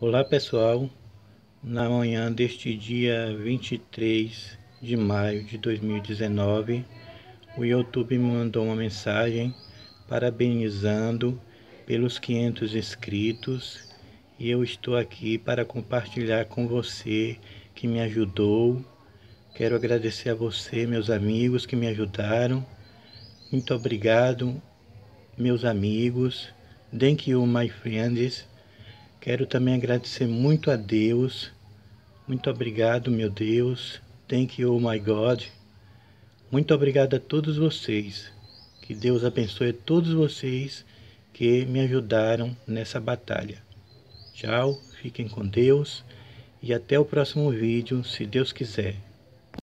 Olá pessoal, na manhã deste dia 23 de maio de 2019, o YouTube me mandou uma mensagem parabenizando pelos 500 inscritos e eu estou aqui para compartilhar com você que me ajudou. Quero agradecer a você, meus amigos que me ajudaram. Muito obrigado, meus amigos. Thank you, my friends. Quero também agradecer muito a Deus. Muito obrigado, meu Deus. Thank you, my God. Muito obrigado a todos vocês. Que Deus abençoe a todos vocês que me ajudaram nessa batalha. Tchau, fiquem com Deus e até o próximo vídeo, se Deus quiser.